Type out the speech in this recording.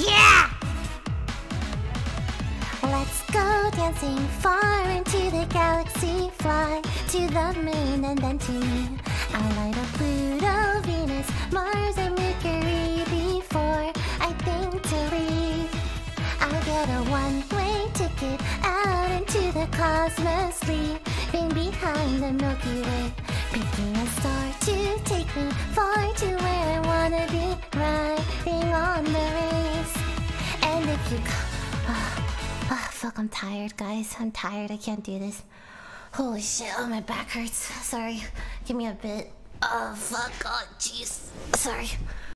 Yeah! Let's go dancing far into the galaxy. Fly to the moon and then to you. I'll light up Pluto, Venus, Mars, and Mercury before I think to leave. I'll get a one-way ticket out into the cosmos, leaving behind the Milky Way. You, oh, oh, fuck, I'm tired, guys. I'm tired. I can't do this. Holy shit! Oh, my back hurts. Sorry. Give me a bit. Oh fuck. Oh jeez. Sorry.